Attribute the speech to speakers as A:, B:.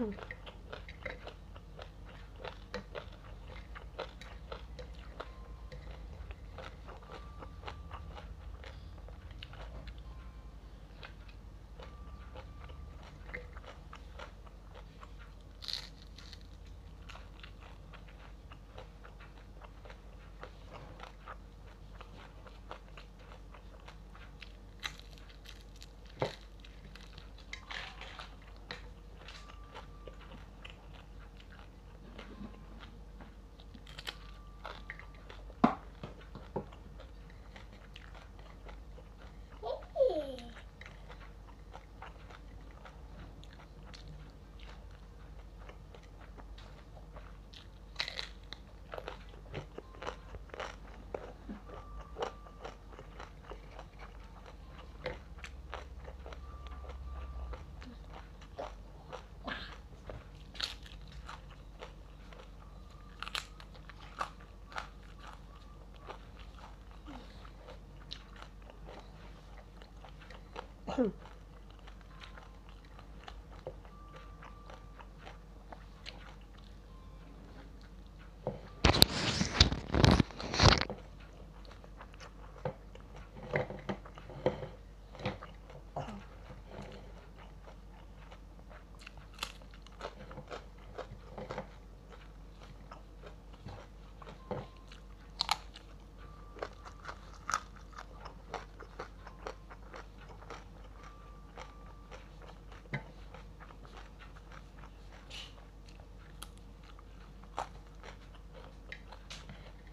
A: Okay.
B: 哼